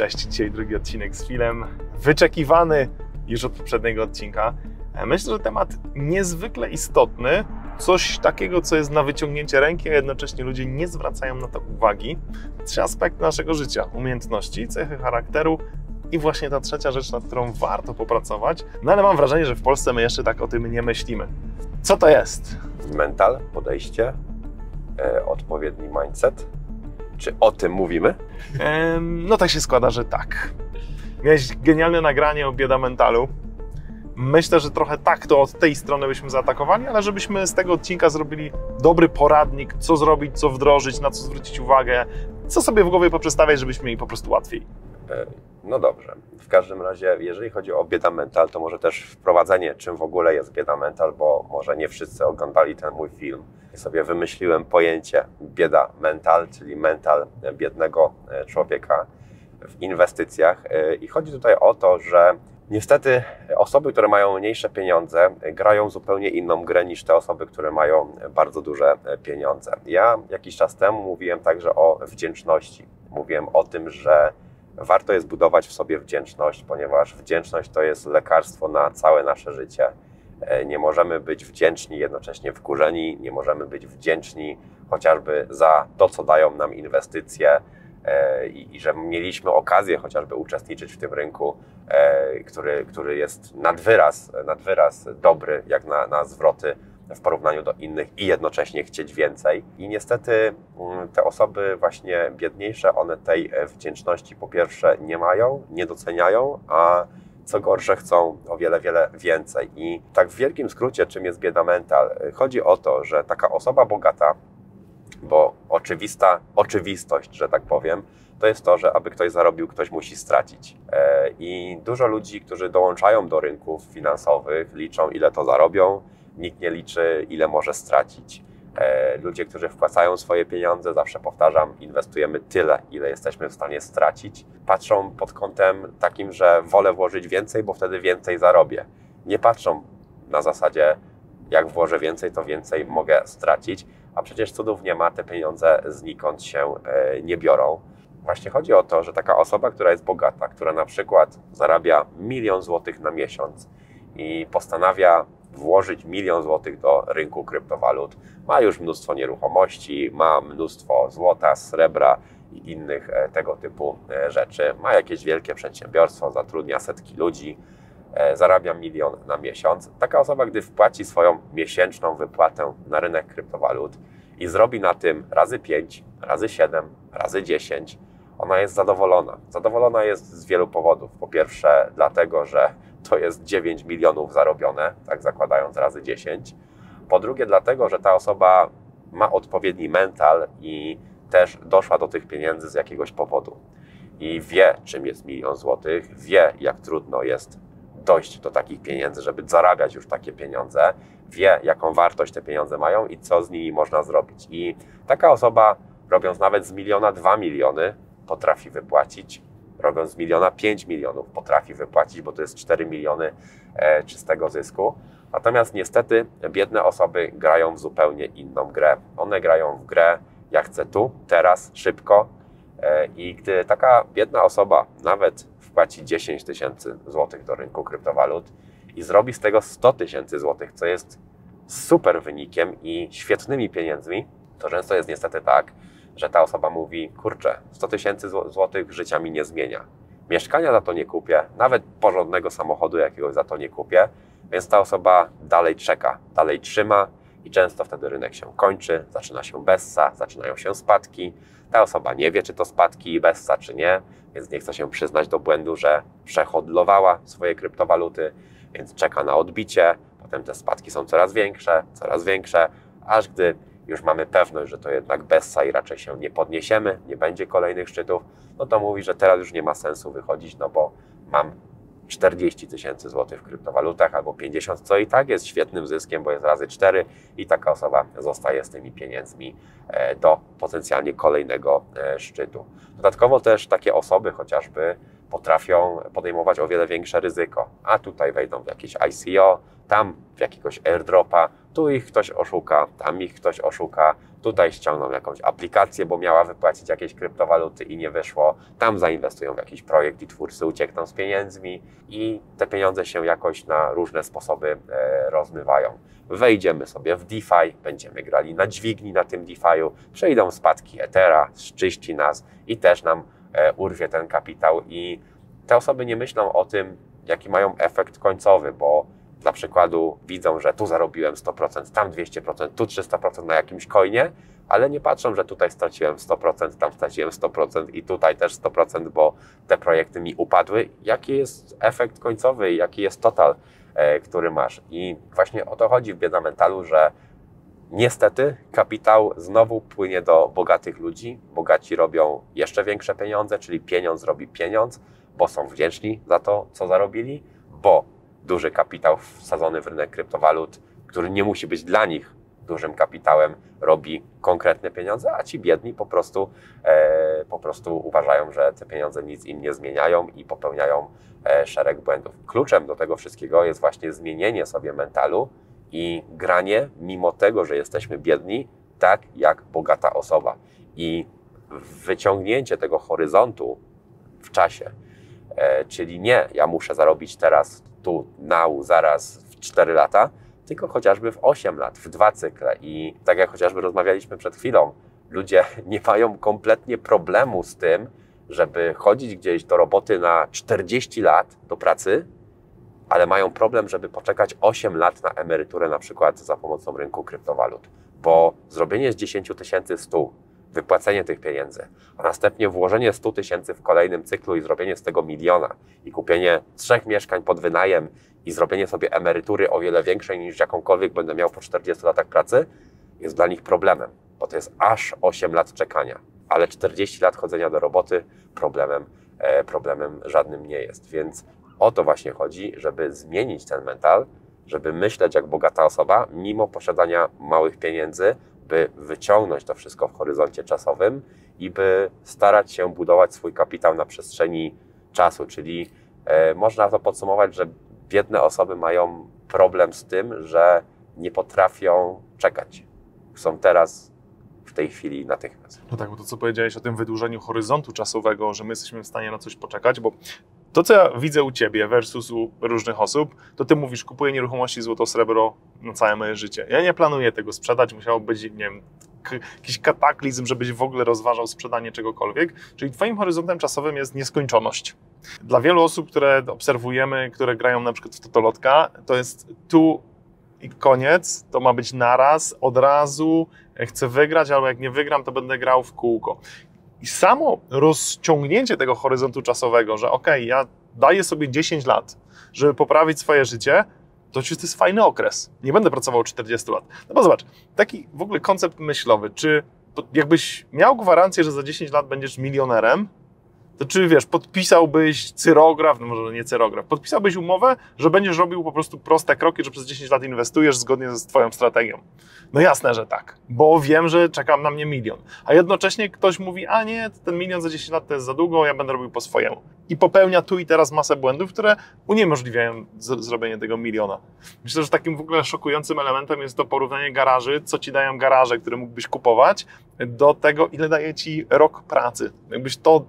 Cześć, dzisiaj drugi odcinek z filmem, wyczekiwany już od poprzedniego odcinka. E, myślę, że temat niezwykle istotny, coś takiego, co jest na wyciągnięcie ręki, a jednocześnie ludzie nie zwracają na to uwagi. Trzy aspekty naszego życia: umiejętności, cechy charakteru i właśnie ta trzecia rzecz, nad którą warto popracować. No ale mam wrażenie, że w Polsce my jeszcze tak o tym nie myślimy. Co to jest? Mental, podejście, e, odpowiedni mindset. Czy o tym mówimy? Em, no tak się składa, że tak. Miałeś genialne nagranie o bieda mentalu. Myślę, że trochę tak to od tej strony byśmy zaatakowali, ale żebyśmy z tego odcinka zrobili dobry poradnik, co zrobić, co wdrożyć, na co zwrócić uwagę, co sobie w głowie poprzestawiać, żebyśmy mieli po prostu łatwiej. E, No dobrze. W każdym razie, jeżeli chodzi o bieda mental, to może też wprowadzenie, czym w ogóle jest bieda mental, bo może nie wszyscy oglądali ten mój film. Sobie wymyśliłem pojęcie bieda mental, czyli mental biednego e, człowieka w inwestycjach. E, I chodzi tutaj o to, że niestety osoby, które mają mniejsze pieniądze, grają zupełnie inną grę niż te osoby, które mają bardzo duże pieniądze. Ja jakiś czas temu mówiłem także o wdzięczności. Mówiłem o tym, że warto jest budować w sobie wdzięczność, ponieważ wdzięczność to jest lekarstwo na całe nasze życie. E, Nie możemy być wdzięczni, jednocześnie wkurzeni, nie możemy być wdzięczni chociażby za to, co dają nam inwestycje e, i, i że mieliśmy okazję chociażby uczestniczyć w tym rynku, e, który, który jest nad wyraz, nad wyraz dobry jak na, na zwroty w porównaniu do innych i jednocześnie chcieć więcej. I niestety mm, te osoby właśnie biedniejsze, one tej e, wdzięczności po pierwsze nie mają, nie doceniają, a co gorsze chcą o wiele, wiele więcej. I tak w wielkim skrócie, czym jest bieda mental? Chodzi o to, że taka osoba bogata, bo oczywista oczywistość, że tak powiem, to jest to, że aby ktoś zarobił, ktoś musi stracić. E, I dużo ludzi, którzy dołączają do rynków finansowych, liczą ile to zarobią, nikt nie liczy ile może stracić. E, Ludzie, którzy wpłacają swoje pieniądze, zawsze powtarzam, inwestujemy tyle, ile jesteśmy w stanie stracić. Patrzą pod kątem takim, że wolę włożyć więcej, bo wtedy więcej zarobię. Nie patrzą na zasadzie, jak włożę więcej, to więcej mogę stracić, a przecież cudów nie ma, te pieniądze znikąd się e, nie biorą. Właśnie chodzi o to, że taka osoba, która jest bogata, która na przykład zarabia milion złotych na miesiąc i postanawia włożyć milion złotych do rynku kryptowalut, ma już mnóstwo nieruchomości, ma mnóstwo złota, srebra i innych e, tego typu e, rzeczy, ma jakieś wielkie przedsiębiorstwo, zatrudnia setki ludzi, e, zarabia milion na miesiąc. Taka osoba, gdy wpłaci swoją miesięczną wypłatę na rynek kryptowalut i zrobi na tym razy 5, razy 7, razy 10, ona jest zadowolona. Zadowolona jest z wielu powodów. Po pierwsze, dlatego, że to jest 9 milionów zarobione, tak zakładając razy 10. Po drugie, dlatego, że ta osoba ma odpowiedni mental i też doszła do tych pieniędzy z jakiegoś powodu. I wie, czym jest milion złotych, wie, jak trudno jest dojść do takich pieniędzy, żeby zarabiać już takie pieniądze, wie, jaką wartość te pieniądze mają i co z nimi można zrobić. I taka osoba, robiąc nawet z miliona 2 miliony, potrafi wypłacić robiąc z miliona 5 milionów potrafi wypłacić, bo to jest 4 miliony e, czystego zysku. Natomiast niestety biedne osoby grają w zupełnie inną grę. One grają w grę, ja chcę tu, teraz, szybko. E, I gdy taka biedna osoba nawet wpłaci 10 tysięcy złotych do rynku kryptowalut i zrobi z tego 100 tysięcy złotych, co jest super wynikiem i świetnymi pieniędzmi, to często jest niestety tak, że ta osoba mówi, kurczę, 100 tysięcy złotych życia mi nie zmienia. Mieszkania za to nie kupię, nawet porządnego samochodu jakiegoś za to nie kupię, więc ta osoba dalej czeka, dalej trzyma i często wtedy rynek się kończy, zaczyna się bessa, zaczynają się spadki. Ta osoba nie wie, czy to spadki i bessa, czy nie, więc nie chce się przyznać do błędu, że przehodlowała swoje kryptowaluty, więc czeka na odbicie. Potem te spadki są coraz większe, coraz większe, aż gdy już mamy pewność, że to jednak bessa i raczej się nie podniesiemy, nie będzie kolejnych szczytów, no to mówi, że teraz już nie ma sensu wychodzić, no bo mam 40 tysięcy złotych w kryptowalutach albo 50, co i tak jest świetnym zyskiem, bo jest razy 4 i taka osoba zostaje z tymi pieniędzmi e, do potencjalnie kolejnego e, szczytu. Dodatkowo też takie osoby chociażby potrafią podejmować o wiele większe ryzyko, a tutaj wejdą w jakieś ICO, tam w jakiegoś airdropa, Tu ich ktoś oszuka, tam ich ktoś oszuka, tutaj ściągną jakąś aplikację, bo miała wypłacić jakieś kryptowaluty i nie wyszło, tam zainwestują w jakiś projekt i twórcy uciekną z pieniędzmi i te pieniądze się jakoś na różne sposoby e, rozmywają. Wejdziemy sobie w DeFi, będziemy grali na dźwigni na tym DeFi'u, przejdą spadki Ethera, szczyści nas i też nam urwie ten kapitał i te osoby nie myślą o tym, jaki mają efekt końcowy, bo dla przykładu widzą, że tu zarobiłem 100%, tam 200%, tu 300% na jakimś coinie, ale nie patrzą, że tutaj straciłem 100%, tam straciłem 100% i tutaj też 100%, bo te projekty mi upadły. Jaki jest efekt końcowy, jaki jest total, e, który masz? I właśnie o to chodzi w bieda mentalu, że niestety kapitał znowu płynie do bogatych ludzi. Bogaci robią jeszcze większe pieniądze, czyli pieniądz robi pieniądz, bo są wdzięczni za to, co zarobili, bo duży kapitał wsadzony w rynek kryptowalut, który nie musi być dla nich dużym kapitałem, robi konkretne pieniądze, a ci biedni po prostu, e, po prostu uważają, że te pieniądze nic im nie zmieniają i popełniają e, szereg błędów. Kluczem do tego wszystkiego jest właśnie zmienienie sobie mentalu i granie, mimo tego, że jesteśmy biedni, tak jak bogata osoba. I wyciągnięcie tego horyzontu w czasie, e, czyli nie, ja muszę zarobić teraz tu, now, zaraz w 4 lata, tylko chociażby w 8 lat, w dwa cykle. I tak jak chociażby rozmawialiśmy przed chwilą, ludzie nie mają kompletnie problemu z tym, żeby chodzić gdzieś do roboty na 40 lat do pracy, ale mają problem, żeby poczekać 8 lat na emeryturę, na przykład za pomocą rynku kryptowalut. Bo zrobienie z 10 tysięcy 100 wypłacenie tych pieniędzy, a następnie włożenie 100 tysięcy w kolejnym cyklu i zrobienie z tego miliona i kupienie trzech mieszkań pod wynajem i zrobienie sobie emerytury o wiele większej niż jakąkolwiek będę miał po 40 latach pracy, jest dla nich problemem, bo to jest aż 8 lat czekania, ale 40 lat chodzenia do roboty problemem, e, problemem żadnym nie jest. Więc o to właśnie chodzi, żeby zmienić ten mental, żeby myśleć jak bogata osoba, mimo posiadania małych pieniędzy, by wyciągnąć to wszystko w horyzoncie czasowym i by starać się budować swój kapitał na przestrzeni czasu. Czyli e, można to podsumować, że biedne osoby mają problem z tym, że nie potrafią czekać. Są teraz w tej chwili natychmiast. No tak, bo to co powiedziałeś o tym wydłużeniu horyzontu czasowego, że my jesteśmy w stanie na coś poczekać, bo to, co ja widzę u Ciebie versus u różnych osób, to Ty mówisz, kupuję nieruchomości złoto, srebro na całe moje życie. Ja nie planuję tego sprzedać, musiało być, nie wiem, jakiś kataklizm, żebyś w ogóle rozważał sprzedanie czegokolwiek. Czyli Twoim horyzontem czasowym jest nieskończoność. Dla wielu osób, które obserwujemy, które grają na przykład w Totolotka, to jest tu i koniec, to ma być naraz, od razu, chcę wygrać, albo jak nie wygram, to będę grał w kółko. I samo rozciągnięcie tego horyzontu czasowego, że ok, ja daję sobie 10 lat, żeby poprawić swoje życie, to to jest fajny okres. Nie będę pracował 40 lat. No bo zobacz, taki w ogóle koncept myślowy, czy jakbyś miał gwarancję, że za 10 lat będziesz milionerem, to czy wiesz, podpisałbyś cyrograf, no może nie cyrograf, podpisałbyś umowę, że będziesz robił po prostu proste kroki, że przez 10 lat inwestujesz zgodnie z Twoją strategią? No jasne, że tak, bo wiem, że czekam na mnie milion. A jednocześnie ktoś mówi, a nie, ten milion za 10 lat to jest za długo, ja będę robił po swojemu. I popełnia tu i teraz masę błędów, które uniemożliwiają zrobienie tego miliona. Myślę, że takim w ogóle szokującym elementem jest to porównanie garaży, co ci dają garaże, które mógłbyś kupować, do tego, ile daje ci rok pracy. Jakbyś to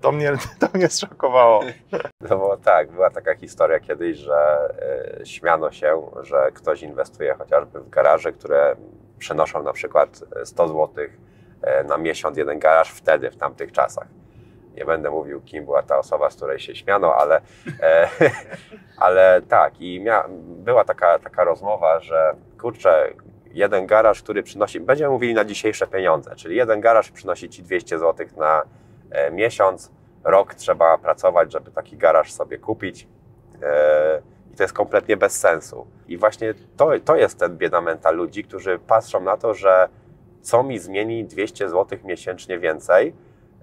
to mnie, to mnie zszokowało. No bo tak, była taka historia kiedyś, że y, śmiano się, że ktoś inwestuje chociażby w garaże, które przenoszą na przykład 100 zł e, na miesiąc jeden garaż wtedy, w tamtych czasach. Nie będę mówił, kim była ta osoba, z której się śmiano, ale, e, ale tak. I mia, była taka, taka rozmowa, że kurczę, jeden garaż, który przynosi, będziemy mówili na dzisiejsze pieniądze, czyli jeden garaż przynosi Ci 200 zł na E, miesiąc, rok trzeba pracować, żeby taki garaż sobie kupić. E, I to jest kompletnie bez sensu. I właśnie to, to jest ten bieda ludzi, którzy patrzą na to, że co mi zmieni 200 zł miesięcznie więcej,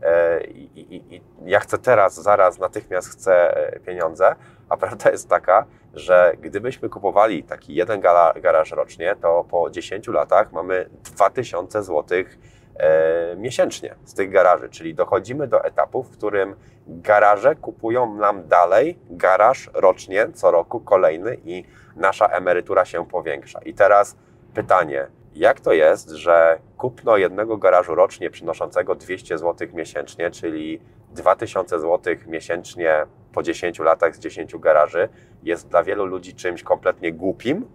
e, i, i, i, ja chcę teraz, zaraz, natychmiast chcę pieniądze, a prawda jest taka, że gdybyśmy kupowali taki jeden garaż rocznie, to po 10 latach mamy 2000 zł e, miesięcznie z tych garaży. Czyli dochodzimy do etapu, w którym garaże kupują nam dalej garaż rocznie, co roku kolejny i nasza emerytura się powiększa. I teraz pytanie, jak to jest, że kupno jednego garażu rocznie przynoszącego 200 zł miesięcznie, czyli 2000 zł miesięcznie po 10 latach z 10 garaży, jest dla wielu ludzi czymś kompletnie głupim,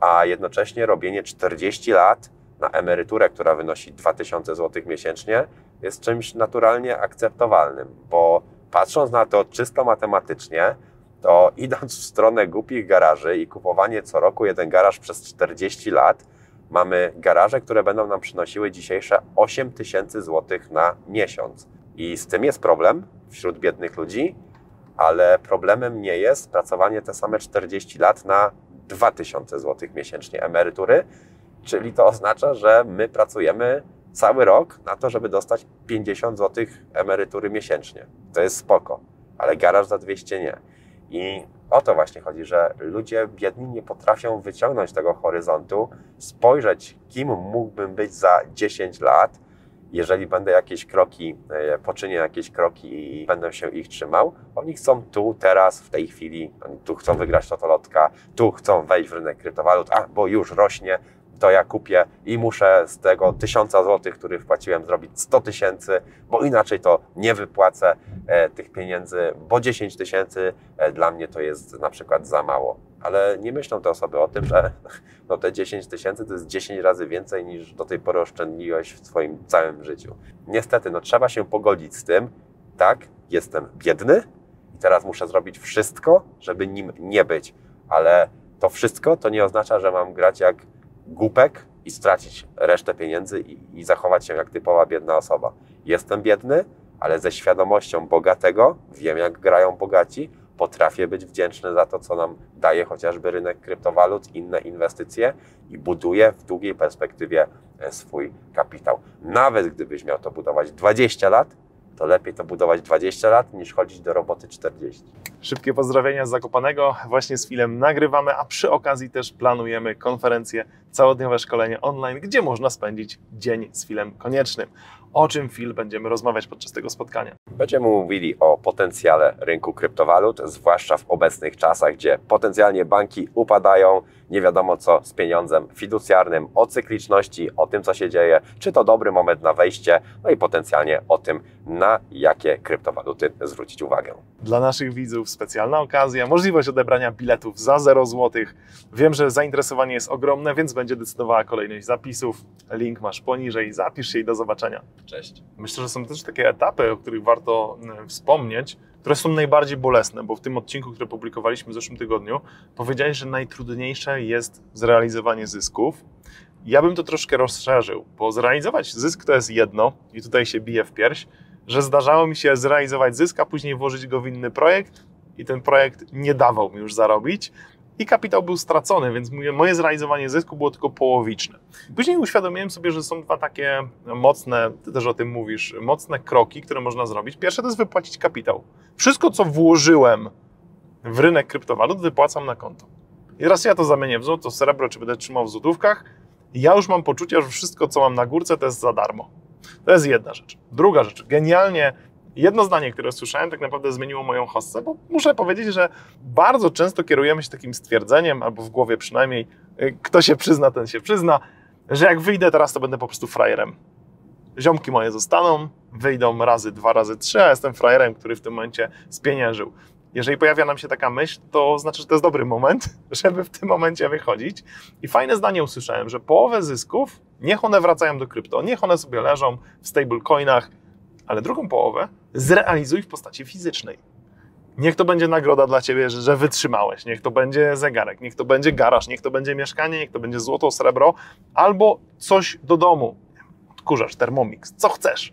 a jednocześnie robienie 40 lat na emeryturę, która wynosi 2000 zł miesięcznie, jest czymś naturalnie akceptowalnym, bo patrząc na to czysto matematycznie, to idąc w stronę głupich garaży i kupowanie co roku jeden garaż przez 40 lat, mamy garaże, które będą nam przynosiły dzisiejsze 8 tysięcy złotych na miesiąc. I z tym jest problem wśród biednych ludzi, ale problemem nie jest pracowanie te same 40 lat na 2000 złotych miesięcznie emerytury, czyli to oznacza, że my pracujemy cały rok na to, żeby dostać 50 zł emerytury miesięcznie. To jest spoko, ale garaż za 200 nie. I o to właśnie chodzi, że ludzie biedni nie potrafią wyciągnąć tego horyzontu, spojrzeć, kim mógłbym być za 10 lat, jeżeli będę jakieś kroki, e, poczynię jakieś kroki i będę się ich trzymał, oni chcą tu, teraz, w tej chwili, tu chcą wygrać totolotka, tu chcą wejść w rynek kryptowalut, a bo już rośnie, to ja kupię i muszę z tego tysiąca złotych, który wpłaciłem, zrobić 100 tysięcy, bo inaczej to nie wypłacę e, tych pieniędzy, bo 10 tysięcy e, dla mnie to jest na przykład za mało. Ale nie myślą te osoby o tym, że no te 10 tysięcy to jest 10 razy więcej niż do tej pory oszczędziłeś w swoim całym życiu. Niestety, no trzeba się pogodzić z tym, tak, jestem biedny i teraz muszę zrobić wszystko, żeby nim nie być, ale to wszystko to nie oznacza, że mam grać jak głupek i stracić resztę pieniędzy i, i zachować się jak typowa biedna osoba. Jestem biedny, ale ze świadomością bogatego, wiem jak grają bogaci, potrafię być wdzięczny za to, co nam daje chociażby rynek kryptowalut, inne inwestycje i buduję w długiej perspektywie e, swój kapitał. Nawet gdybyś miał to budować 20 lat, to lepiej to budować 20 lat niż chodzić do roboty 40. Szybkie pozdrowienia z Zakopanego. Właśnie z filmem nagrywamy, a przy okazji też planujemy konferencję, całodniowe szkolenie online, gdzie można spędzić dzień z filmem koniecznym. O czym Phil będziemy rozmawiać podczas tego spotkania? Będziemy mówili o potencjale rynku kryptowalut, zwłaszcza w obecnych czasach, gdzie potencjalnie banki upadają, nie wiadomo co z pieniądzem fiducjarnym, o cykliczności, o tym co się dzieje, czy to dobry moment na wejście, no i potencjalnie o tym, na jakie kryptowaluty zwrócić uwagę. Dla naszych widzów specjalna okazja, możliwość odebrania biletów za 0 zł. Wiem, że zainteresowanie jest ogromne, więc będzie decydowała kolejność zapisów. Link masz poniżej, zapisz się i do zobaczenia. Cześć. Myślę, że są też takie etapy, o których warto mm, wspomnieć, które są najbardziej bolesne, bo w tym odcinku, który publikowaliśmy w zeszłym tygodniu, powiedziałeś, że najtrudniejsze jest zrealizowanie zysków. Ja bym to troszkę rozszerzył, bo zrealizować zysk to jest jedno i tutaj się bije w pierś, że zdarzało mi się zrealizować zysk, a później włożyć go w inny projekt i ten projekt nie dawał mi już zarobić i kapitał był stracony, więc moje zrealizowanie zysku było tylko połowiczne. Później uświadomiłem sobie, że są dwa takie mocne, ty też o tym mówisz, mocne kroki, które można zrobić. Pierwsze to jest wypłacić kapitał. Wszystko, co włożyłem w rynek kryptowalut, wypłacam na konto. I raz ja to zamienię w złoto, srebro, czy będę trzymał w złotówkach, ja już mam poczucie, że wszystko, co mam na górce, to jest za darmo. To jest jedna rzecz. Druga rzecz. Genialnie jedno zdanie, które słyszałem, tak naprawdę zmieniło moją hossę, bo muszę powiedzieć, że bardzo często kierujemy się takim stwierdzeniem, albo w głowie przynajmniej, y, kto się przyzna, ten się przyzna, że jak wyjdę teraz, to będę po prostu frajerem. Ziomki moje zostaną, wyjdą razy dwa, razy trzy, a jestem frajerem, który w tym momencie spieniężył. Jeżeli pojawia nam się taka myśl, to znaczy, że to jest dobry moment, żeby w tym momencie wychodzić. I fajne zdanie usłyszałem, że połowę zysków, niech one wracają do krypto, niech one sobie leżą w stablecoinach, ale drugą połowę zrealizuj w postaci fizycznej. Niech to będzie nagroda dla ciebie, że, wytrzymałeś, niech to będzie zegarek, niech to będzie garaż, niech to będzie mieszkanie, niech to będzie złoto, srebro, albo coś do domu, odkurzacz, termomix, co chcesz.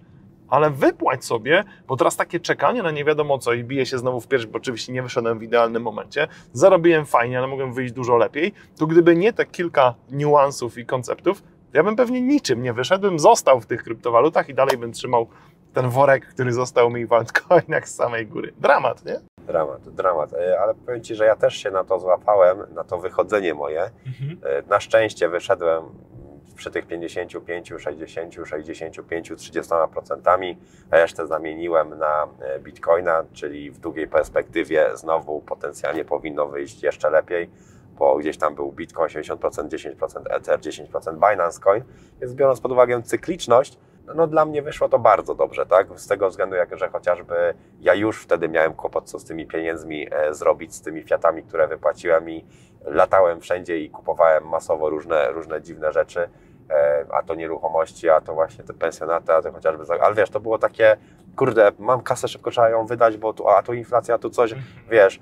Ale wypłać sobie, bo teraz takie czekanie na nie wiadomo co i bije się znowu w pierś, bo oczywiście nie wyszedłem w idealnym momencie, zarobiłem fajnie, ale mogłem wyjść dużo lepiej, to gdyby nie te kilka niuansów i konceptów, ja bym pewnie niczym nie wyszedł, bym został w tych kryptowalutach i dalej bym trzymał ten worek, który został mi w altcoinach z samej góry. Dramat, nie? Dramat, dramat. E, ale powiem Ci, że ja też się na to złapałem, na to wychodzenie moje. Mhm. E, na szczęście wyszedłem przy tych 55, 60, 65, 30%. Resztę zamieniłem na e, bitcoina, czyli w długiej perspektywie znowu potencjalnie powinno wyjść jeszcze lepiej, bo gdzieś tam był bitcoin 80%, 10% Ether, 10% Binance Coin. Więc biorąc pod uwagę cykliczność, no dla mnie wyszło to bardzo dobrze, tak? Z tego względu, jak, że chociażby ja już wtedy miałem kłopot, co z tymi pieniędzmi e, zrobić, z tymi fiatami, które wypłaciłem i latałem wszędzie i kupowałem masowo różne, różne dziwne rzeczy, e, a to nieruchomości, a to właśnie te pensjonaty, a to chociażby, ale wiesz, to było takie, kurde, mam kasę, szybko trzeba ją wydać, bo tu, a tu inflacja, a tu coś, mhm. wiesz,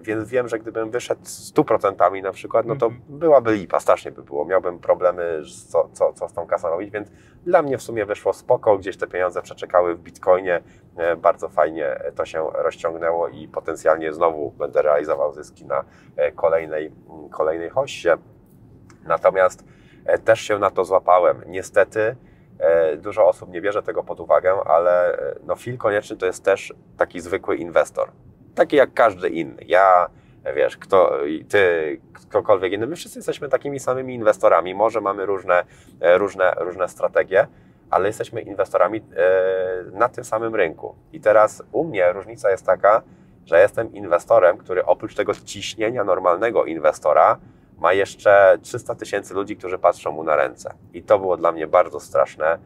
więc wiem, że gdybym wyszedł z 100% na przykład, no to mhm. byłaby lipa, strasznie by było. Miałbym problemy, co, co, co z tą kasą robić, więc dla mnie w sumie wyszło spoko, gdzieś te pieniądze przeczekały w Bitcoinie, e, bardzo fajnie to się rozciągnęło i potencjalnie znowu będę realizował zyski na e, kolejnej, kolejnej hoście. Natomiast też się na to złapałem. Niestety dużo osób nie bierze tego pod uwagę, ale no Phil Konieczny to jest też taki zwykły inwestor taki jak każdy inny. Ja, wiesz, kto, ty, ktokolwiek inny, my wszyscy jesteśmy takimi samymi inwestorami. Może mamy różne, e, różne, różne strategie, ale jesteśmy inwestorami e, na tym samym rynku. I teraz u mnie różnica jest taka, że jestem inwestorem, który oprócz tego ciśnienia normalnego inwestora ma jeszcze 300 tysięcy ludzi, którzy patrzą mu na ręce. I to było dla mnie bardzo straszne,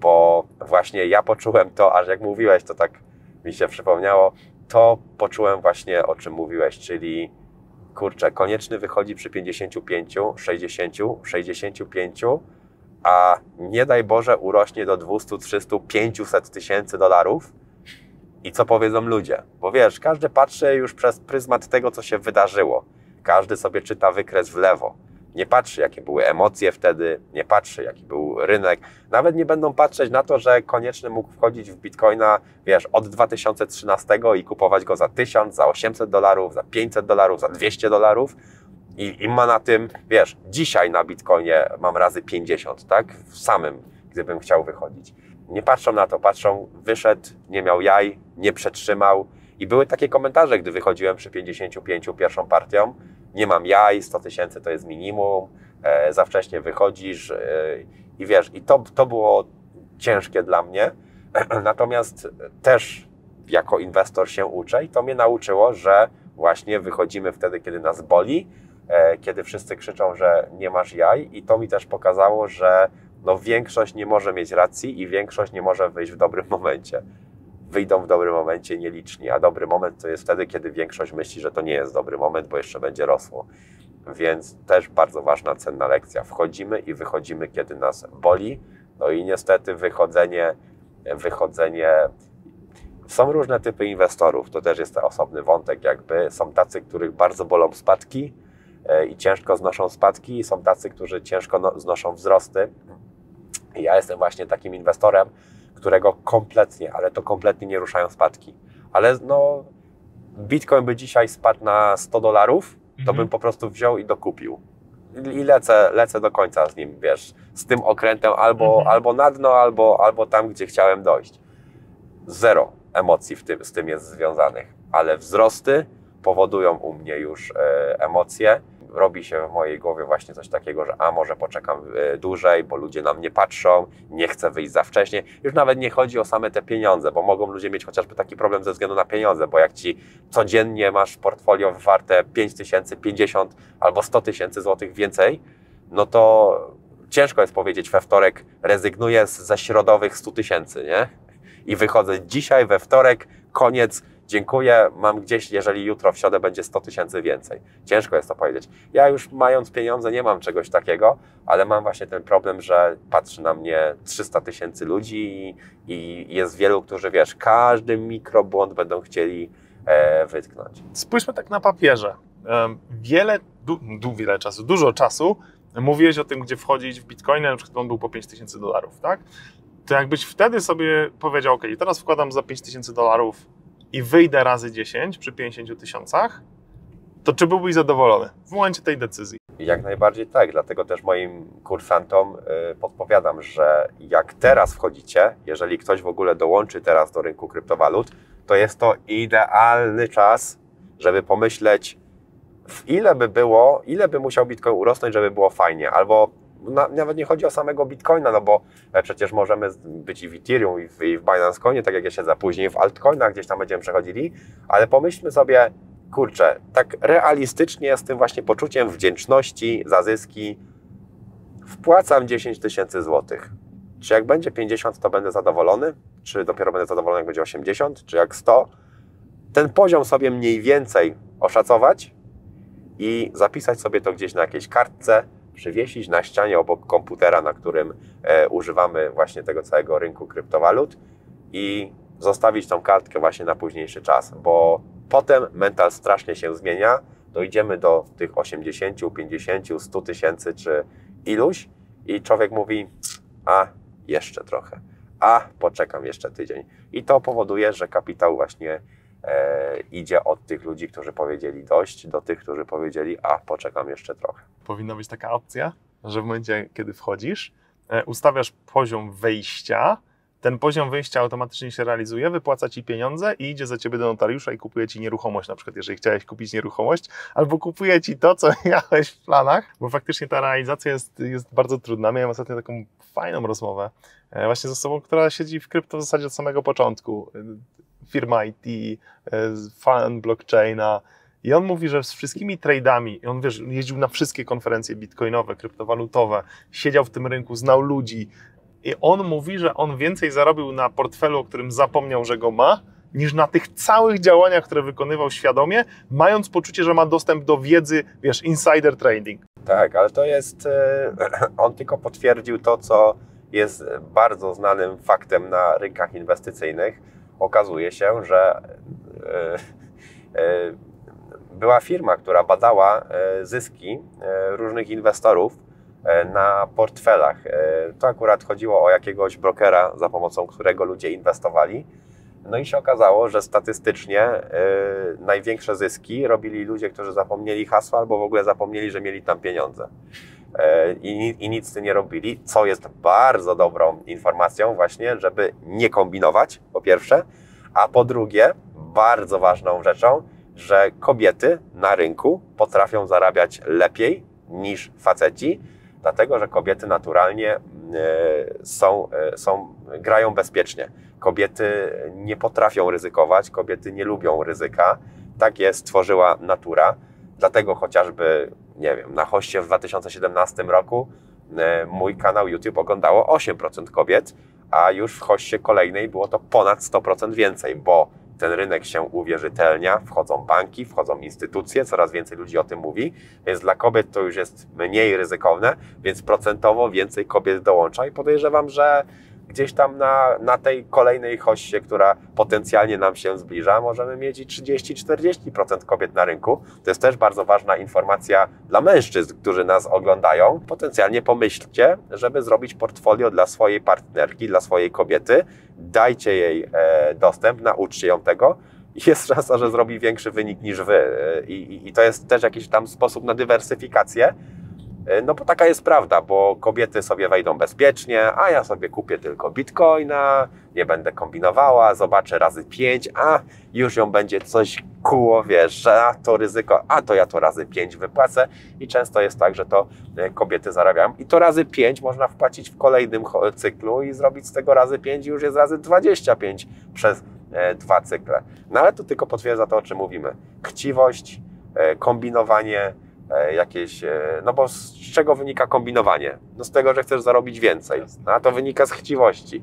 bo właśnie ja poczułem to, aż jak mówiłeś, to tak mi się przypomniało, to poczułem właśnie o czym mówiłeś, czyli kurczę, konieczny wychodzi przy 55, 60, 65, a nie daj Boże urośnie do 200, 300, 500 tysięcy dolarów. I co powiedzą ludzie? Bo wiesz, każdy patrzy już przez pryzmat tego, co się wydarzyło. Każdy sobie czyta wykres w lewo nie patrzy, jakie były emocje wtedy, nie patrzy, jaki był rynek. Nawet nie będą patrzeć na to, że konieczny mógł wchodzić w bitcoina, wiesz, od 2013 i kupować go za 1000, za 800 dolarów, za 500 dolarów, za 200 dolarów. I, I ma na tym, wiesz, dzisiaj na bitcoinie mam razy 50, tak? W samym, gdybym chciał wychodzić. Nie patrzą na to, patrzą, wyszedł, nie miał jaj, nie przetrzymał. I były takie komentarze, gdy wychodziłem przy 55 pierwszą partią, nie mam jaj, 100 tysięcy to jest minimum, e, za wcześnie wychodzisz e, i wiesz, i to, to było ciężkie dla mnie. Natomiast też jako inwestor się uczę i to mnie nauczyło, że właśnie wychodzimy wtedy, kiedy nas boli, e, kiedy wszyscy krzyczą, że nie masz jaj i to mi też pokazało, że no większość nie może mieć racji i większość nie może wyjść w dobrym momencie wyjdą w dobrym momencie nieliczni, a dobry moment to jest wtedy, kiedy większość myśli, że to nie jest dobry moment, bo jeszcze będzie rosło. Więc też bardzo ważna, cenna lekcja. Wchodzimy i wychodzimy, kiedy nas boli. No i niestety wychodzenie, wychodzenie. Są różne typy inwestorów, to też jest osobny wątek, jakby. Są tacy, których bardzo bolą spadki e, i ciężko znoszą spadki, i są tacy, którzy ciężko no, znoszą wzrosty. I ja jestem właśnie takim inwestorem, którego kompletnie, ale to kompletnie nie ruszają spadki. Ale no, Bitcoin by dzisiaj spadł na 100 dolarów, to mhm. bym po prostu wziął i dokupił. I lecę, lecę do końca z nim, wiesz, z tym okrętem albo, mhm. albo na dno, albo, albo tam, gdzie chciałem dojść. Zero emocji w tym, z tym jest związanych, ale wzrosty powodują u mnie już e, emocje robi się w mojej głowie właśnie coś takiego, że a może poczekam e, dłużej, bo ludzie na mnie patrzą, nie chcę wyjść za wcześnie. Już nawet nie chodzi o same te pieniądze, bo mogą ludzie mieć chociażby taki problem ze względu na pieniądze, bo jak ci codziennie masz portfolio warte 5 tysięcy, 50 albo 100 tysięcy złotych więcej, no to ciężko jest powiedzieć we wtorek rezygnuję ze środowych 100 tysięcy, nie? I wychodzę dzisiaj we wtorek, koniec dziękuję, mam gdzieś, jeżeli jutro w środę będzie 100 tysięcy więcej. Ciężko jest to powiedzieć. Ja już mając pieniądze nie mam czegoś takiego, ale mam właśnie ten problem, że patrzy na mnie 300 tysięcy ludzi i, i, jest wielu, którzy wiesz, każdy mikrobłąd będą chcieli e, wytknąć. Spójrzmy tak na papierze. Wiele, du, du, wiele czasu, dużo czasu mówiłeś o tym, gdzie wchodzić w Bitcoina, na przykład on był po 5000 dolarów, tak? To jakbyś wtedy sobie powiedział, ok, teraz wkładam za 5000 dolarów i wyjdę razy 10 przy 50 tysiącach, to czy byłbyś zadowolony w momencie tej decyzji? Jak najbardziej tak, dlatego też moim kursantom y, podpowiadam, że jak teraz wchodzicie, jeżeli ktoś w ogóle dołączy teraz do rynku kryptowalut, to jest to idealny czas, żeby pomyśleć, w ile by było, ile by musiał Bitcoin urosnąć, żeby było fajnie, albo na, nawet nie chodzi o samego Bitcoina, no bo e, przecież możemy być i w Ethereum, i w, i w Binance Coinie, tak jak ja siedzę, później w altcoinach gdzieś tam będziemy przechodzili, ale pomyślmy sobie, kurczę, tak realistycznie z tym właśnie poczuciem wdzięczności za zyski wpłacam 10 tysięcy złotych. Czy jak będzie 50, to będę zadowolony? Czy dopiero będę zadowolony, jak będzie 80? Czy jak 100? Ten poziom sobie mniej więcej oszacować i zapisać sobie to gdzieś na jakiejś kartce, przywiesić na ścianie obok komputera, na którym e, używamy właśnie tego całego rynku kryptowalut i zostawić tą kartkę właśnie na późniejszy czas, bo potem mental strasznie się zmienia, dojdziemy do tych 80, 50, 100 tysięcy czy iluś i człowiek mówi, a jeszcze trochę, a poczekam jeszcze tydzień. I to powoduje, że kapitał właśnie idzie od tych ludzi, którzy powiedzieli dość, do tych, którzy powiedzieli, a poczekam jeszcze trochę. Powinna być taka opcja, że w momencie, kiedy wchodzisz, e, ustawiasz poziom wejścia, ten poziom wyjścia automatycznie się realizuje, wypłaca ci pieniądze i idzie za ciebie do notariusza i kupuje ci nieruchomość, na przykład jeżeli chciałeś kupić nieruchomość, albo kupuje ci to, co miałeś w planach, bo faktycznie ta realizacja jest, jest bardzo trudna. Miałem ostatnio taką fajną rozmowę e, właśnie z osobą, która siedzi w krypto w zasadzie od samego początku. Firma IT, e, fan blockchaina, i on mówi, że z wszystkimi trade'ami, i on wiesz, jeździł na wszystkie konferencje bitcoinowe, kryptowalutowe, siedział w tym rynku, znał ludzi, i on mówi, że on więcej zarobił na portfelu, o którym zapomniał, że go ma, niż na tych całych działaniach, które wykonywał świadomie, mając poczucie, że ma dostęp do wiedzy, wiesz, insider trading. Tak, ale to jest, e, on tylko potwierdził to, co jest bardzo znanym faktem na rynkach inwestycyjnych. Okazuje się, że e, e, była firma, która badała zyski różnych inwestorów E, na portfelach. E, to akurat chodziło o jakiegoś brokera, za pomocą którego ludzie inwestowali. No i się okazało, że statystycznie e, największe zyski robili ludzie, którzy zapomnieli hasła albo w ogóle zapomnieli, że mieli tam pieniądze. I, I nic z tym nie robili, co jest bardzo dobrą informacją, właśnie, żeby nie kombinować, po pierwsze, a po drugie, bardzo ważną rzeczą, że kobiety na rynku potrafią zarabiać lepiej niż faceci dlatego że kobiety naturalnie e, są, e, są, grają bezpiecznie. Kobiety nie potrafią ryzykować, kobiety nie lubią ryzyka. Tak je stworzyła natura. Dlatego chociażby, nie wiem, na hoście w 2017 roku e, mój kanał YouTube oglądało 8% kobiet, a już w hoście kolejnej było to ponad 100% więcej, bo ten rynek się uwierzytelnia, wchodzą banki, wchodzą instytucje, coraz więcej ludzi o tym mówi, więc dla kobiet to już jest mniej ryzykowne, więc procentowo więcej kobiet dołącza i podejrzewam, że gdzieś tam na, na tej kolejnej hoście, która potencjalnie nam się zbliża, możemy mieć i 30-40% kobiet na rynku. To jest też bardzo ważna informacja dla mężczyzn, którzy nas oglądają. Potencjalnie pomyślcie, żeby zrobić portfolio dla swojej partnerki, dla swojej kobiety. Dajcie jej e, dostęp, nauczcie ją tego jest szansa, że zrobi większy wynik niż wy. E, i, I, to jest też jakiś tam sposób na dywersyfikację. E, no bo taka jest prawda, bo kobiety sobie wejdą bezpiecznie, a ja sobie kupię tylko bitcoina, nie będę kombinowała, zobaczę razy pięć, a już ją będzie coś kuło, wiesz, że a to ryzyko, a to ja to razy pięć wypłacę i często jest tak, że to e, kobiety zarabiają i to razy pięć można wpłacić w kolejnym cyklu i zrobić z tego razy pięć i już jest razy 25 przez e, dwa cykle. No ale to tylko potwierdza to, o czym mówimy. Chciwość, kombinowanie, jakieś, e, no bo z czego wynika kombinowanie? No z tego, że chcesz zarobić więcej, no, a to wynika z chciwości,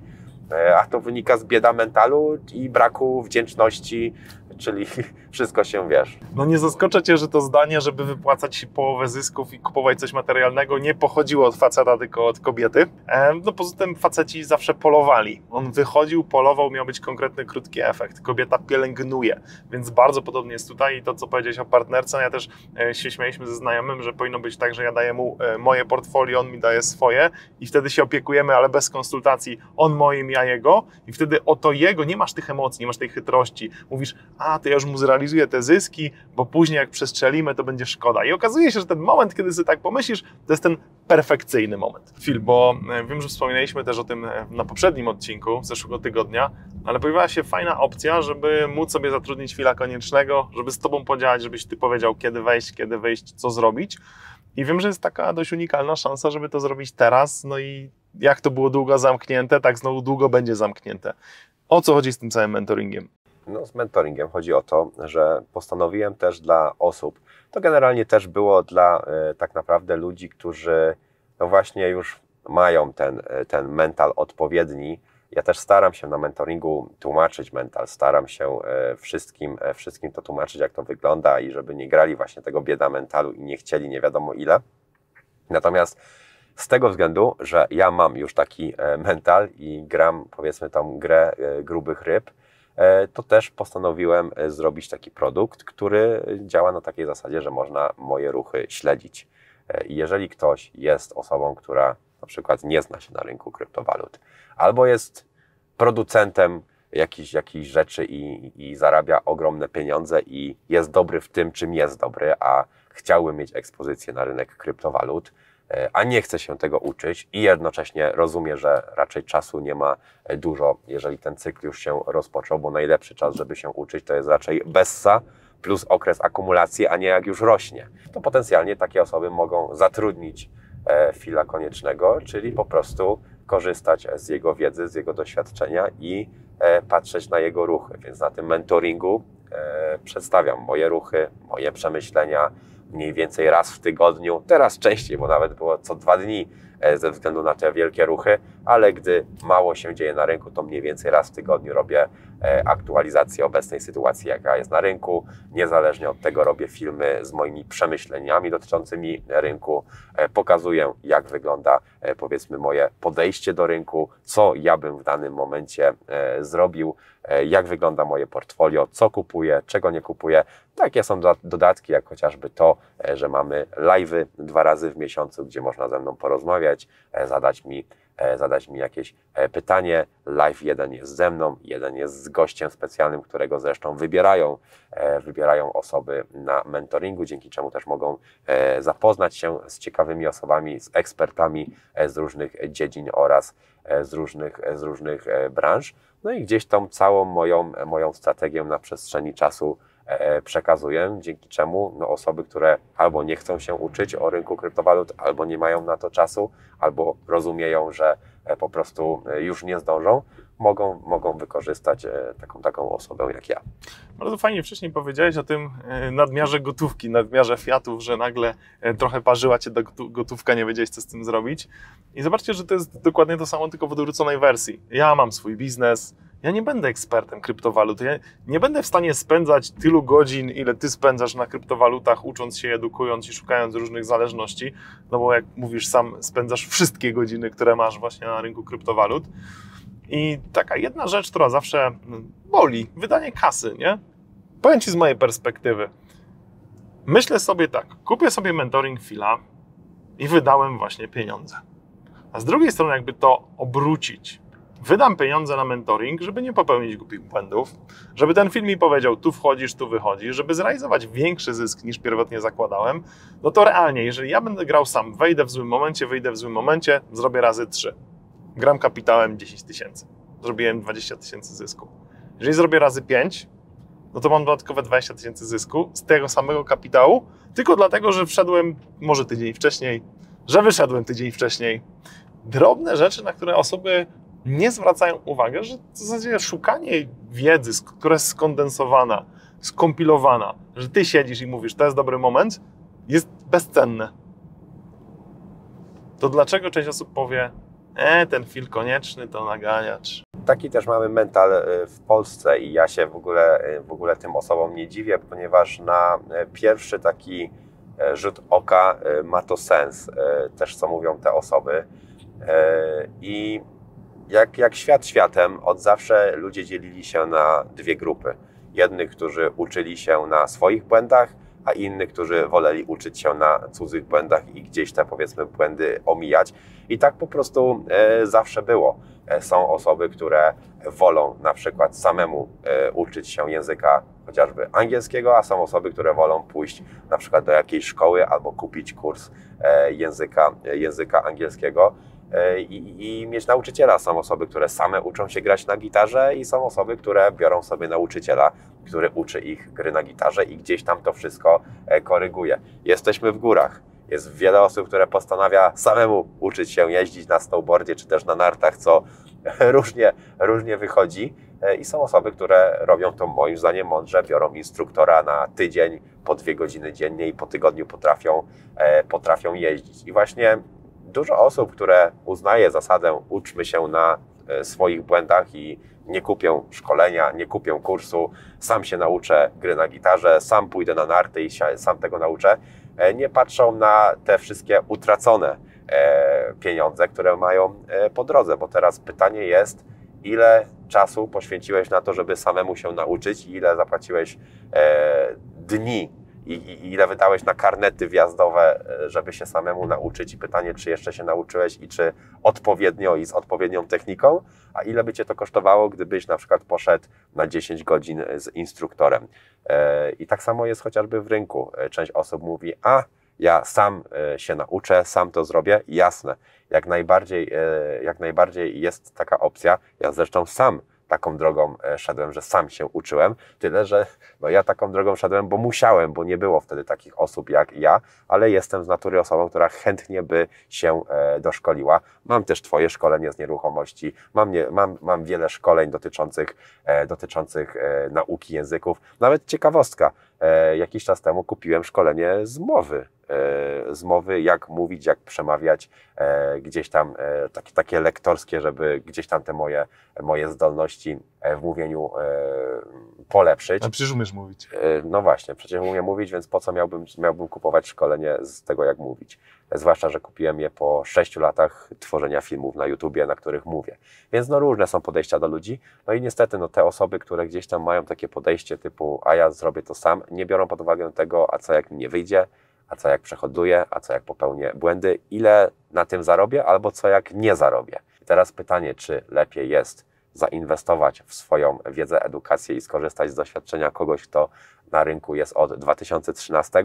e, a to wynika z bieda mentalu i braku wdzięczności czyli wszystko się wiesz. No nie zaskoczę Cię, że to zdanie, żeby wypłacać połowę zysków i kupować coś materialnego nie pochodziło od faceta, tylko od kobiety. No poza tym faceci zawsze polowali. On wychodził, polował, miał być konkretny, krótki efekt. Kobieta pielęgnuje, więc bardzo podobnie jest tutaj i to, co powiedziałeś o partnerce, no ja też e, się śmialiśmy ze znajomym, że powinno być tak, że ja daję mu e, moje portfolio, on mi daje swoje i wtedy się opiekujemy, ale bez konsultacji, on moim, ja jego i wtedy oto jego, nie masz tych emocji, nie masz tej chytrości. Mówisz, a to ja już mu zrealizuję te zyski, bo później jak przestrzelimy, to będzie szkoda. I okazuje się, że ten moment, kiedy sobie tak pomyślisz, to jest ten perfekcyjny moment. Phil, bo e, wiem, że wspominaliśmy też o tym e, na poprzednim odcinku zeszłego tygodnia, ale pojawiła się fajna opcja, żeby móc sobie zatrudnić chwila koniecznego, żeby z Tobą podziałać, żebyś Ty powiedział, kiedy wejść, kiedy wyjść, co zrobić. I wiem, że jest taka dość unikalna szansa, żeby to zrobić teraz. No i jak to było długo zamknięte, tak znowu długo będzie zamknięte. O co chodzi z tym całym mentoringiem? No, z mentoringiem chodzi o to, że postanowiłem też dla osób, to generalnie też było dla y, tak naprawdę ludzi, którzy no właśnie już mają ten, e, ten mental odpowiedni. Ja też staram się na mentoringu tłumaczyć mental, staram się e, wszystkim, wszystkim to tłumaczyć, jak to wygląda i żeby nie grali właśnie tego bieda mentalu i nie chcieli nie wiadomo ile. Natomiast z tego względu, że ja mam już taki mental i gram powiedzmy tą grę grubych ryb, E, to też postanowiłem e, zrobić taki produkt, który działa na takiej zasadzie, że można moje ruchy śledzić. E, jeżeli ktoś jest osobą, która na przykład nie zna się na rynku kryptowalut, albo jest producentem jakichś, jakichś rzeczy i, i zarabia ogromne pieniądze i jest dobry w tym, czym jest dobry, a chciałby mieć ekspozycję na rynek kryptowalut, E, a nie chce się tego uczyć i jednocześnie rozumie, że raczej czasu nie ma e, dużo, jeżeli ten cykl już się rozpoczął, bo najlepszy czas, żeby się uczyć, to jest raczej bessa plus okres akumulacji, a nie jak już rośnie. To potencjalnie takie osoby mogą zatrudnić e, fila koniecznego, czyli po prostu korzystać z jego wiedzy, z jego doświadczenia i patrzeć na jego ruchy. Więc na tym mentoringu przedstawiam moje ruchy, moje przemyślenia, mniej więcej raz w tygodniu, teraz częściej, bo nawet było co dwa dni e, ze względu na te wielkie ruchy, ale gdy mało się dzieje na rynku, to mniej więcej raz w tygodniu robię e, aktualizację obecnej sytuacji, jaka jest na rynku. Niezależnie od tego robię filmy z moimi przemyśleniami dotyczącymi rynku, e, pokazuję jak wygląda powiedzmy moje podejście do rynku, co ja bym w danym momencie zrobił, jak wygląda moje portfolio, co kupuję, czego nie kupuję. Takie są dodatki, jak chociażby to, że mamy live'y dwa razy w miesiącu, gdzie można ze mną porozmawiać, zadać mi E, zadać mi jakieś e, pytanie. Live jeden jest ze mną, jeden jest z gościem specjalnym, którego zresztą wybierają, e, wybierają osoby na mentoringu, dzięki czemu też mogą zapoznać się z ciekawymi osobami, z ekspertami z różnych dziedzin oraz z różnych, z różnych branż. No i gdzieś tą całą moją, moją strategię na przestrzeni czasu E, przekazuję, dzięki czemu no, osoby, które albo nie chcą się uczyć o rynku kryptowalut, albo nie mają na to czasu, albo rozumieją, że e, po prostu e, już nie zdążą, mogą, mogą wykorzystać taką, taką osobę jak ja. Bardzo fajnie wcześniej powiedziałeś o tym nadmiarze gotówki, nadmiarze fiatów, że nagle trochę parzyła cię gotówka, nie wiedziałeś co z tym zrobić. I zobaczcie, że to jest dokładnie to samo, tylko w odwróconej wersji. Ja mam swój biznes, ja nie będę ekspertem kryptowalut. Ja nie będę w stanie spędzać tylu godzin, ile ty spędzasz na kryptowalutach, ucząc się, edukując i szukając różnych zależności, no bo jak mówisz, sam spędzasz wszystkie godziny, które masz właśnie na rynku kryptowalut. I taka jedna rzecz, która zawsze boli, wydanie kasy, nie? Powiem Ci z mojej perspektywy. Myślę sobie tak, kupię sobie mentoring chwila i wydałem właśnie pieniądze. A z drugiej strony, jakby to obrócić, wydam pieniądze na mentoring, żeby nie popełnić głupich błędów, żeby ten film mi powiedział, tu wchodzisz, tu wychodzisz, żeby zrealizować większy zysk niż pierwotnie zakładałem, no to realnie, jeżeli ja będę grał sam, wejdę w złym momencie, wyjdę w złym momencie, zrobię razy 3. Gram kapitałem 10 tysięcy. Zrobiłem 20 tysięcy zysku. Jeżeli zrobię razy 5, no to mam dodatkowe 20 tysięcy zysku z tego samego kapitału, tylko dlatego, że wszedłem może tydzień wcześniej, że wyszedłem tydzień wcześniej. Drobne rzeczy, na które osoby nie zwracają uwagi, że w zasadzie szukanie wiedzy, która jest skondensowana, skompilowana, że ty siedzisz i mówisz, to jest dobry moment, jest bezcenne. To dlaczego część osób powie, e, ten film konieczny to naganiacz? Taki też mamy mental e, w Polsce i ja się w ogóle, e, w ogóle tym osobom nie dziwię, ponieważ na e, pierwszy taki rzut oka ma to sens, też co mówią te osoby. I jak, jak świat światem, od zawsze ludzie dzielili się na dwie grupy. Jednych, którzy uczyli się na swoich błędach, a innych, którzy woleli uczyć się na cudzych błędach i gdzieś te powiedzmy błędy omijać. I tak po prostu e, zawsze było. E, są osoby, które wolą na przykład samemu e, uczyć się języka chociażby angielskiego, a są osoby, które wolą pójść na przykład do jakiejś szkoły albo kupić kurs języka, języka angielskiego. E, i, i, mieć nauczyciela. Są osoby, które same uczą się grać na gitarze i są osoby, które biorą sobie nauczyciela, który uczy ich gry na gitarze i gdzieś tam to wszystko e, koryguje. Jesteśmy w górach. Jest wiele osób, które postanawia samemu uczyć się jeździć na snowboardzie czy też na nartach, co różnie, różnie wychodzi. E, I są osoby, które robią to moim zdaniem mądrze, biorą instruktora na tydzień, po dwie godziny dziennie i po tygodniu potrafią, potrafią jeździć. I właśnie dużo osób, które uznaje zasadę uczmy się na e, swoich błędach i nie kupię szkolenia, nie kupię kursu, sam się nauczę gry na gitarze, sam pójdę na narty i sam tego nauczę, nie patrzą na te wszystkie utracone pieniądze, które mają po drodze, bo teraz pytanie jest, ile czasu poświęciłeś na to, żeby samemu się nauczyć? Ile zapłaciłeś e, dni i, i, ile wydałeś na karnety wjazdowe, e, żeby się samemu nauczyć i pytanie, czy jeszcze się nauczyłeś i czy odpowiednio i z odpowiednią techniką, a ile by Cię to kosztowało, gdybyś na przykład poszedł na 10 godzin z instruktorem. E, I tak samo jest chociażby w rynku. E, część osób mówi, a ja sam e, się nauczę, sam to zrobię, jasne, jak najbardziej, e, jak najbardziej jest taka opcja. Ja zresztą sam taką drogą e, szedłem, że sam się uczyłem, tyle że no ja taką drogą szedłem, bo musiałem, bo nie było wtedy takich osób jak ja, ale jestem z natury osobą, która chętnie by się doszkoliła. Mam też Twoje szkolenie z nieruchomości, mam, nie, mam, mam wiele szkoleń dotyczących, dotyczących nauki języków. Nawet ciekawostka, jakiś czas temu kupiłem szkolenie z mowy E, z mowy, jak mówić, jak przemawiać, e, gdzieś tam e, takie, takie lektorskie, żeby gdzieś tam te moje, moje zdolności w mówieniu polepszyć. A przecież umiesz mówić. No właśnie, przecież umiem mówić, więc po co miałbym, miałbym kupować szkolenie z tego, jak mówić? Zwłaszcza, że kupiłem je po sześciu latach tworzenia filmów na YouTubie, na których mówię. Więc no różne są podejścia do ludzi. No i niestety no, te osoby, które gdzieś tam mają takie podejście typu a ja zrobię to sam, nie biorą pod uwagę tego, a co jak mi nie wyjdzie, a co jak przechoduję, a co jak popełnię błędy, ile na tym zarobię, albo co jak nie zarobię. I teraz pytanie, czy lepiej jest zainwestować w swoją wiedzę, edukację i skorzystać z doświadczenia kogoś, kto na rynku jest od 2013,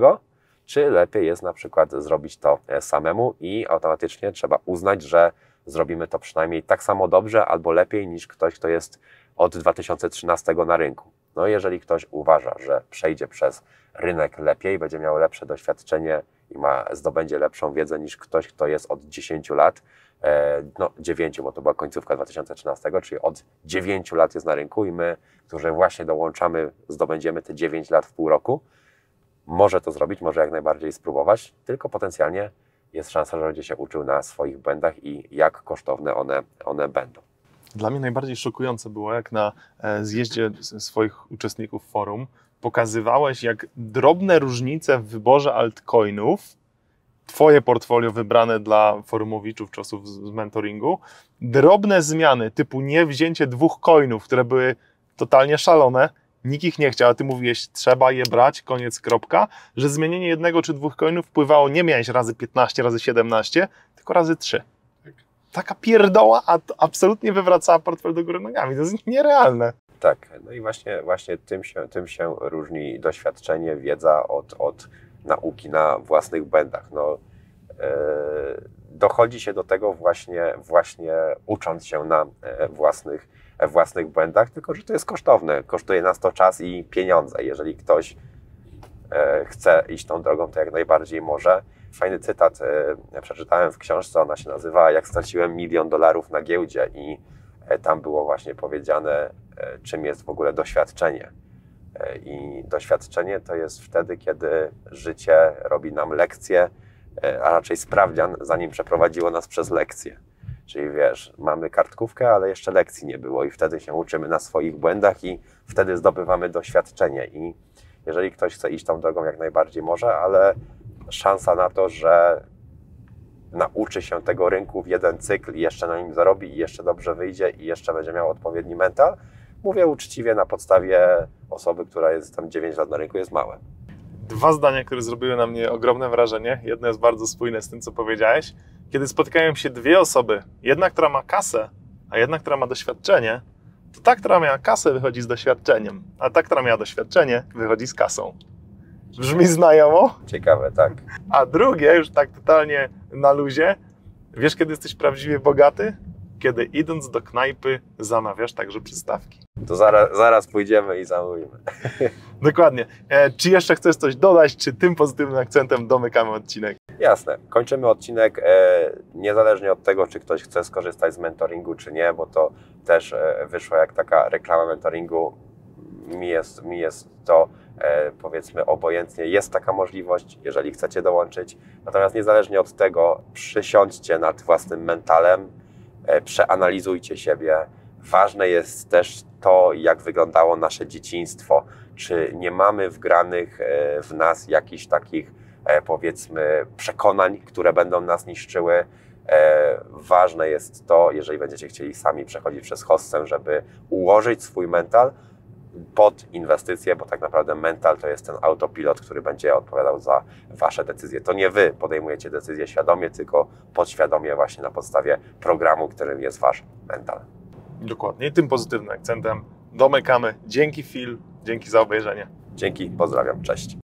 czy lepiej jest na przykład zrobić to e, samemu i automatycznie trzeba uznać, że zrobimy to przynajmniej tak samo dobrze albo lepiej niż ktoś, kto jest od 2013 na rynku. No jeżeli ktoś uważa, że przejdzie przez rynek lepiej, będzie miał lepsze doświadczenie i ma, zdobędzie lepszą wiedzę niż ktoś, kto jest od 10 lat, no 9, bo to była końcówka 2013, czyli od 9 lat jest na rynku i my, którzy właśnie dołączamy, zdobędziemy te 9 lat w pół roku, może to zrobić, może jak najbardziej spróbować, tylko potencjalnie jest szansa, że będzie się uczył na swoich błędach i jak kosztowne one, one będą. Dla mnie najbardziej szokujące było, jak na e, zjeździe swoich uczestników forum pokazywałeś, jak drobne różnice w wyborze altcoinów, Twoje portfolio wybrane dla forumowiczów czasów z mentoringu, drobne zmiany typu nie wzięcie dwóch coinów, które były totalnie szalone, nikt ich nie chciał, a ty mówiłeś, trzeba je brać, koniec, kropka, że zmienienie jednego czy dwóch coinów wpływało, nie miałeś razy 15, razy 17, tylko razy 3 taka pierdoła, a absolutnie wywracała portfel do góry nogami. To jest nierealne. Tak, no i właśnie, właśnie tym, się, tym się różni doświadczenie, wiedza od, od nauki na własnych błędach. No, yy, dochodzi się do tego właśnie, właśnie ucząc się na e, własnych, e, własnych błędach, tylko że to jest kosztowne. Kosztuje nas to czas i pieniądze. Jeżeli ktoś chce iść tą drogą, to jak najbardziej może fajny cytat e, przeczytałem w książce, ona się nazywa Jak straciłem milion dolarów na giełdzie i e, tam było właśnie powiedziane, e, czym jest w ogóle doświadczenie. I doświadczenie to jest wtedy, kiedy życie robi nam lekcje, a raczej sprawdzian, zanim przeprowadziło nas przez lekcje. Czyli wiesz, mamy kartkówkę, ale jeszcze lekcji nie było i wtedy się uczymy na swoich błędach i wtedy zdobywamy doświadczenie. I jeżeli ktoś chce iść tą drogą, jak najbardziej może, ale szansa na to, że nauczy się tego rynku w jeden cykl i jeszcze na nim zarobi i jeszcze dobrze wyjdzie i jeszcze będzie miał odpowiedni mental, mówię uczciwie na podstawie osoby, która jest tam 9 lat na rynku, jest małe. Dwa zdania, które zrobiły na mnie ogromne wrażenie. Jedno jest bardzo spójne z tym, co powiedziałeś. Kiedy spotykają się dwie osoby, jedna, która ma kasę, a jedna, która ma doświadczenie, to ta, która miała kasę, wychodzi z doświadczeniem, a ta, która miała doświadczenie, wychodzi z kasą. Brzmi znajomo? Ciekawe, tak. A drugie, już tak totalnie na luzie, wiesz kiedy jesteś prawdziwie bogaty? Kiedy idąc do knajpy zamawiasz także przystawki. To zaraz, zaraz pójdziemy i zamówimy. Dokładnie. E, czy jeszcze chcesz coś dodać, czy tym pozytywnym akcentem domykamy odcinek? Jasne. Kończymy odcinek e, niezależnie od tego, czy ktoś chce skorzystać z mentoringu, czy nie, bo to też e, wyszło jak taka reklama mentoringu. Mi jest, mi jest to e, powiedzmy obojętnie. Jest taka możliwość, jeżeli chcecie dołączyć. Natomiast niezależnie od tego, przysiądźcie nad własnym mentalem, e, przeanalizujcie siebie. Ważne jest też to, jak wyglądało nasze dzieciństwo. Czy nie mamy wgranych e, w nas jakichś takich E, powiedzmy przekonań, które będą nas niszczyły. E, ważne jest to, jeżeli będziecie chcieli sami przechodzić przez hossę, żeby ułożyć swój mental pod inwestycje, bo tak naprawdę mental to jest ten autopilot, który będzie odpowiadał za Wasze decyzje. To nie Wy podejmujecie decyzje świadomie, tylko podświadomie właśnie na podstawie programu, którym jest Wasz mental. Dokładnie, tym pozytywnym akcentem domykamy. Dzięki Phil, dzięki za obejrzenie. Dzięki, pozdrawiam, cześć.